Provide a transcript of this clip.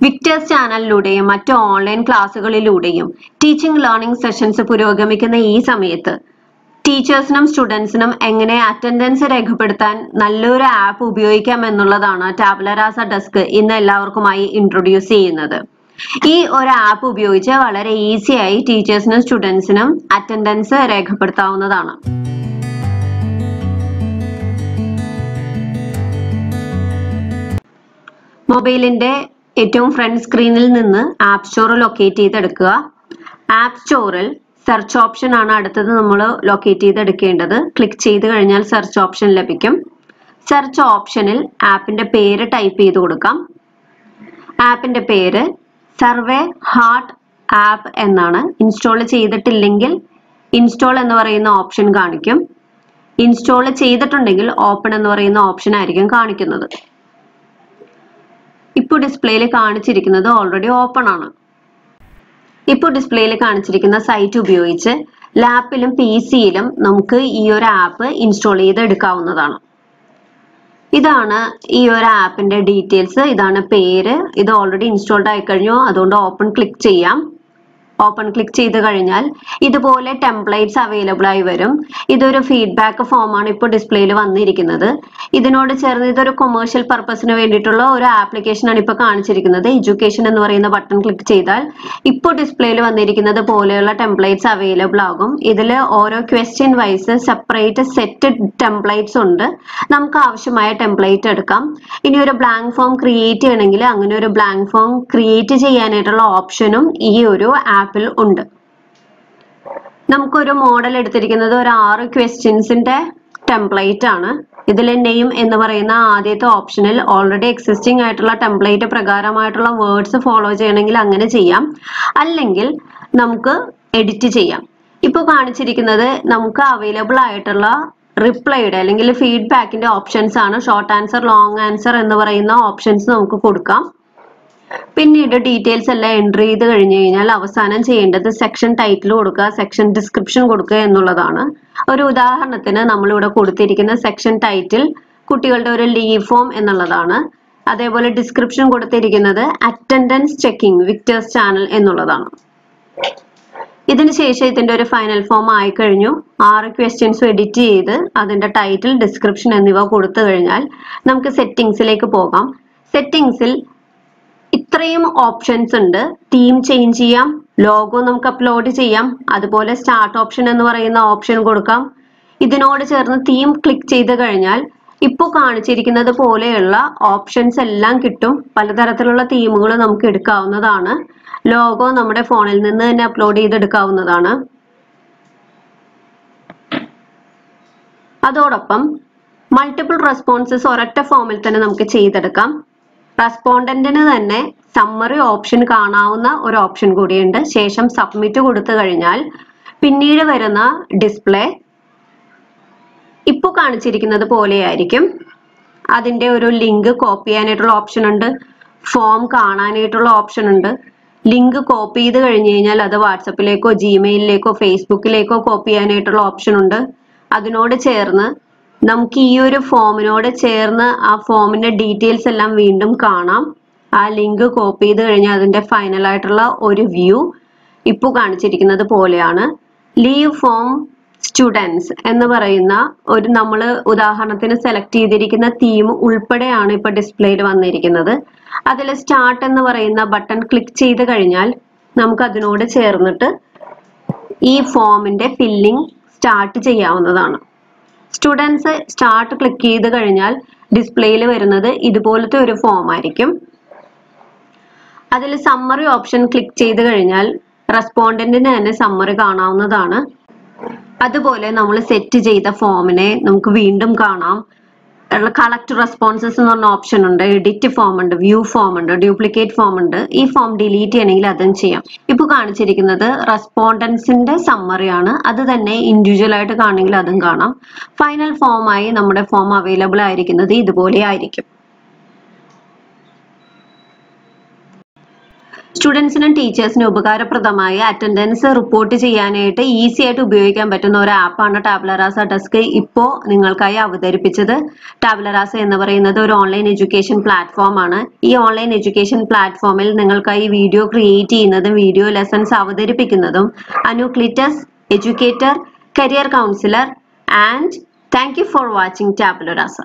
വിക്ടേഴ്സ് ചാനലിലൂടെയും മറ്റ് ഓൺലൈൻ ക്ലാസ്സുകളിലൂടെയും ടീച്ചിങ് ലേണിംഗ് സെഷൻസ് പുരോഗമിക്കുന്ന ഈ സമയത്ത് ടീച്ചേഴ്സിനും സ്റ്റുഡൻസിനും എങ്ങനെ അറ്റൻഡൻസ് രേഖപ്പെടുത്താൻ നല്ലൊരു ആപ്പ് ഉപയോഗിക്കാം എന്നുള്ളതാണ് ടാബ്ലറാസ ഡെസ്ക് ഇന്ന് എല്ലാവർക്കുമായി ഇൻട്രൊഡ്യൂസ് ചെയ്യുന്നത്. ഈ ഒരു ആപ്പ് ഉപയോഗിച്ച് വളരെ ഈസിയായി ടീച്ചേഴ്സിനും സ്റ്റുഡൻസിനും അറ്റൻഡൻസ് രേഖപ്പെടുത്താവുന്നതാണ്. മൊബൈലിന്റെ ഏറ്റവും ഫ്രണ്ട് സ്ക്രീനിൽ നിന്ന് ആപ്പ് സ്റ്റോർ ലൊക്കേറ്റ് ചെയ്തെടുക്കുക. ആപ്പ് സ്റ്റോറിൽ സെർച്ച് ഓപ്ഷൻ ആണ് അടുത്തത് നമ്മൾ ലൊക്കേറ്റ് ചെയ്തെടുക്കേണ്ടത്. ക്ലിക്ക് ചെയ്ത് കഴിഞ്ഞാൽ സെർച്ച് ഓപ്ഷൻ ലഭിക്കും. സെർച്ച് ഓപ്ഷനിൽ ആപ്പിന്റെ പേര് ടൈപ്പ് ചെയ്ത് കൊടുക്കാം. ആപ്പിന്റെ പേര് സർവേ ഹാർട്ട് ആപ്പ് എന്നാണ്. ഇൻസ്റ്റാൾ ചെയ്തിട്ടില്ലെങ്കിൽ ഇൻസ്റ്റാൾ എന്ന് പറയുന്ന ഓപ്ഷൻ കാണിക്കും. ഇൻസ്റ്റാൾ ചെയ്തിട്ടുണ്ടെങ്കിൽ ഓപ്പൺ എന്ന് പറയുന്ന ഓപ്ഷൻ ആയിരിക്കും കാണിക്കുന്നത്. ഇപ്പോൾ ഡിസ്പ്ലേയിൽ കാണിച്ചിരിക്കുന്നത് ഓൾറെഡി ഓപ്പൺ ആണ്. ഇപ്പോൾ ഡിസ്പ്ലേയിൽ കാണിച്ചിരിക്കുന്ന സൈറ്റ് ഉപയോഗിച്ച് ലാപ്പിലും പി സിയിലും നമുക്ക് ഈ ഒരു ആപ്പ് ഇൻസ്റ്റാൾ ചെയ്ത് എടുക്കാവുന്നതാണ് ഇതാണ് ഈ ഒരു ആപ്പിന്റെ ഡീറ്റെയിൽസ് ഇതാണ് പേര് ഇത് ഓൾറെഡി ഇൻസ്റ്റാൾഡ് ആയി കഴിഞ്ഞു അതുകൊണ്ട് ഓപ്പൺ ക്ലിക്ക് ചെയ്യാം. ഓപ്പൺ ക്ലിക്ക് ചെയ്ത് കഴിഞ്ഞാൽ ഇതുപോലെ ടെംപ്ലേറ്റ്സ് അവൈലബിൾ ആയി വരും. ഇതൊരു ഫീഡ്ബാക്ക് ഫോമാണ് ഇപ്പോൾ ഡിസ്പ്ലേയിൽ വന്നിരിക്കുന്നത്. ഇതിനോട് ചേർന്ന് ഇതൊരു കൊമേഴ്ഷ്യൽ പർപ്പസിന് വേണ്ടിയിട്ടുള്ള ഒരു ആപ്ലിക്കേഷൻ ആണ് ഇപ്പോൾ കാണിച്ചിരിക്കുന്നത്. എഡ്യൂക്കേഷൻ എന്ന് പറയുന്ന ബട്ടൺ ക്ലിക്ക് ചെയ്താൽ ഇപ്പോൾ ഡിസ്പ്ലേയിൽ വന്നിരിക്കുന്നത് പോലെയുള്ള ടെംപ്ലേറ്റ്സ് അവൈലബിൾ ആകും. ഇതിൽ ഓരോ question wise separate set templates ഉണ്ട്. നമുക്ക് ആവശ്യമായ ടെംപ്ലേറ്റ് എടുക്കാം. ഇനി ഒരു ബ്ലാങ്ക് ഫോം ക്രിയേറ്റ് ചെയ്യണമെങ്കിൽ അങ്ങനെ ഒരു ബ്ലാങ്ക് ഫോം ക്രിയേറ്റ് ചെയ്യാനായിട്ടുള്ള ഓപ്ഷനും ഈ ഒരു ആപ്പിൽ ഉണ്ട്. നമുക്കൊരു മോഡൽ എടുത്തിരിക്കുന്നത് ഒരു ആറ് ക്വസ്റ്റ്യൻസിന്റെ ടെംപ്ലേറ്റ് ആണ്. ഇതിൽ നെയിം എന്ന് പറയുന്ന ആദ്യത്തെ ഓപ്ഷനിൽ ഓൾറെഡി എക്സിസ്റ്റിംഗ് ആയിട്ടുള്ള ടെംപ്ലേറ്റ് പ്രകാരമായിട്ടുള്ള വേർഡ്സ് ഫോളോ ചെയ്യണമെങ്കിൽ അങ്ങനെ ചെയ്യാം. അല്ലെങ്കിൽ നമുക്ക് എഡിറ്റ് ചെയ്യാം. ഇപ്പോൾ കാണിച്ചിരിക്കുന്നത് നമുക്ക് അവൈലബിൾ ആയിട്ടുള്ള റിപ്ലൈഡ് അല്ലെങ്കിൽ ഫീഡ്ബാക്കിന്റെ ഓപ്ഷൻസ് ആണ്. ഷോർട്ട് ആൻസർ ലോങ് ആൻസർ എന്ന് പറയുന്ന ഓപ്ഷൻസ് നമുക്ക് കൊടുക്കാം. പിന്നീട് ഡീറ്റെയിൽസ് എല്ലാം എൻട്രി ചെയ്ത് കഴിഞ്ഞു കഴിഞ്ഞാൽ അവസാനം ചെയ്യേണ്ടത് സെക്ഷൻ ടൈറ്റിൽ കൊടുക്കുക സെക്ഷൻ ഡിസ്ക്രിപ്ഷൻ കൊടുക്കുക എന്നുള്ളതാണ്. ഒരു ഉദാഹരണത്തിന് നമ്മളിവിടെ കൊടുത്തിരിക്കുന്ന സെക്ഷൻ ടൈറ്റിൽ കുട്ടികളുടെ ഒരു ലീവ് ഫോം എന്നുള്ളതാണ്. അതേപോലെ ഡിസ്ക്രിപ്ഷൻ കൊടുത്തിരിക്കുന്നത് അറ്റൻഡൻസ് ചെക്കിംഗ് വിക്ടേഴ്സ് ചാനൽ എന്നുള്ളതാണ്. ഇതിന് ശേഷം ഇതിന്റെ ഒരു ഫൈനൽ ഫോം ആയി കഴിഞ്ഞു. ആറ് ക്വസ്റ്റ്യൻസ് എഡിറ്റ് ചെയ്ത് അതിന്റെ ടൈറ്റിൽ ഡിസ്ക്രിപ്ഷൻ എന്നിവ കൊടുത്തു കഴിഞ്ഞാൽ നമുക്ക് സെറ്റിംഗ്സിലേക്ക് പോകാം. സെറ്റിംഗ്സിൽ ഇത്രയും ഓപ്ഷൻസ് ഉണ്ട്. തീം ചേഞ്ച് ചെയ്യാം. ലോഗോ നമുക്ക് അപ്ലോഡ് ചെയ്യാം. അതുപോലെ സ്റ്റാർട്ട് ഓപ്ഷൻ എന്ന് പറയുന്ന ഓപ്ഷൻ കൊടുക്കാം. ഇതിനോട് ചേർന്ന് തീം ക്ലിക്ക് ചെയ്ത് കഴിഞ്ഞാൽ ഇപ്പോൾ കാണിച്ചിരിക്കുന്നത് പോലെയുള്ള ഓപ്ഷൻസ് എല്ലാം കിട്ടും. പലതരത്തിലുള്ള തീമുകൾ നമുക്ക് എടുക്കാവുന്നതാണ്. ലോഗോ നമ്മുടെ ഫോണിൽ നിന്ന് തന്നെ അപ്ലോഡ് ചെയ്തെടുക്കാവുന്നതാണ്. അതോടൊപ്പം മൾട്ടിപ്പിൾ റെസ്പോൺസസ് ഒരൊറ്റ ഫോമിൽ തന്നെ നമുക്ക് ചെയ്തെടുക്കാം. റെസ്പോണ്ടന്റിന് തന്നെ സമ്മറി ഓപ്ഷൻ കാണാവുന്ന ഒരു ഓപ്ഷൻ കൂടിയുണ്ട്. ശേഷം സബ്മിറ്റ് കൊടുത്തു കഴിഞ്ഞാൽ പിന്നീട് വരുന്ന ഡിസ്പ്ലേ ഇപ്പോൾ കാണിച്ചിരിക്കുന്നത് പോലെയായിരിക്കും. അതിന്റെ ഒരു ലിങ്ക് കോപ്പി ചെയ്യാനായിട്ടുള്ള ഓപ്ഷൻ ഉണ്ട്. ഫോം കാണാനായിട്ടുള്ള ഓപ്ഷൻ ഉണ്ട്. ലിങ്ക് കോപ്പി ചെയ്ത് കഴിഞ്ഞു കഴിഞ്ഞാൽ അത് വാട്സപ്പിലേക്കോ ജിമെയിലിലേക്കോ ഫേസ്ബുക്കിലേക്കോ കോപ്പി ചെയ്യാനായിട്ടുള്ള ഓപ്ഷൻ ഉണ്ട്. അതിനോട് ചേർന്ന് നമുക്ക് ഈ ഒരു ഫോമിനോട് ചേർന്ന് ആ ഫോമിന്റെ ഡീറ്റെയിൽസ് എല്ലാം വീണ്ടും കാണാം. ആ ലിങ്ക് കോപ്പി ചെയ്ത് കഴിഞ്ഞാൽ അതിന്റെ ഫൈനൽ ആയിട്ടുള്ള ഒരു വ്യൂ ഇപ്പോൾ കാണിച്ചിരിക്കുന്നത് പോലെയാണ്. ലീവ് ഫോം സ്റ്റുഡൻസ് എന്ന് പറയുന്ന ഒരു നമ്മൾ ഉദാഹരണത്തിന് സെലക്ട് ചെയ്തിരിക്കുന്ന തീം ഉൾപ്പെടെയാണ് ഇപ്പൊ ഡിസ്പ്ലേയിൽ വന്നിരിക്കുന്നത്. അതിൽ സ്റ്റാർട്ട് എന്ന് പറയുന്ന ബട്ടൺ ക്ലിക്ക് ചെയ്ത് കഴിഞ്ഞാൽ നമുക്ക് അതിനോട് ചേർന്നിട്ട് ഈ ഫോമിന്റെ ഫില്ലിംഗ് സ്റ്റാർട്ട് ചെയ്യാവുന്നതാണ്. സ്റ്റുഡൻസ് സ്റ്റാർട്ട് ക്ലിക്ക് ചെയ്ത് കഴിഞ്ഞാൽ ഡിസ്പ്ലേയിൽ വരുന്നത് ഇതുപോലത്തെ ഒരു ഫോം ആയിരിക്കും. അതിൽ സമ്മറി ഓപ്ഷൻ ക്ലിക്ക് ചെയ്ത് കഴിഞ്ഞാൽ റെസ്പോണ്ടന്റിന് തന്നെ സമ്മറി കാണാവുന്നതാണ്. അതുപോലെ നമ്മൾ സെറ്റ് ചെയ്ത ഫോമിനെ നമുക്ക് വീണ്ടും കാണാം. കളക്ട് റെസ്പോൺസസ് എന്ന് പറഞ്ഞ ഓപ്ഷൻ ഉണ്ട്. എഡിറ്റ് ഫോം ഉണ്ട് വ്യൂ ഫോം ഉണ്ട് ഡ്യൂപ്ലിക്കേറ്റ് ഫോം ഉണ്ട്. ഈ ഫോം ഡിലീറ്റ് ചെയ്യണമെങ്കിൽ അതും ചെയ്യാം. ഇപ്പൊ കാണിച്ചിരിക്കുന്നത് റെസ്പോണ്ടൻസിന്റെ സമ്മറിയാണ് അത് തന്നെ ഇൻഡിവിജ്വൽ ആയിട്ട് കാണണമെങ്കിൽ അതും കാണാം. ഫൈനൽ ഫോമായി നമ്മുടെ ഫോം അവൈലബിൾ ആയിരിക്കുന്നത് ഇതുപോലെ ആയിരിക്കും. സ്റ്റുഡൻസിനും ടീച്ചേഴ്സിനും ഉപകാരപ്രദമായ അറ്റൻഡൻസ് റിപ്പോർട്ട് ചെയ്യാനായിട്ട് ഈസി ആയിട്ട് ഉപയോഗിക്കാൻ പറ്റുന്ന ഒരു ആപ്പാണ് ടാബ്ലറാസ ഡെസ്ക്. ഇപ്പോൾ നിങ്ങൾക്കായി അവതരിപ്പിച്ചത് ടാബ്ലറാസ എന്ന് പറയുന്നത് ഒരു ഓൺലൈൻ എഡ്യൂക്കേഷൻ പ്ലാറ്റ്ഫോം ആണ്. ഈ ഓൺലൈൻ എഡ്യൂക്കേഷൻ പ്ലാറ്റ്ഫോമിൽ നിങ്ങൾക്കായി വീഡിയോ ക്രിയേറ്റ് ചെയ്യുന്നതും വീഡിയോ ലെസൺസ് അവതരിപ്പിക്കുന്നതും അനുക്ലിറ്റസ് educator career counsellor and thank you for watching ടാബ്ലറാസ.